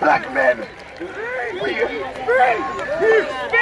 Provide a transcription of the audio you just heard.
black men. We are free.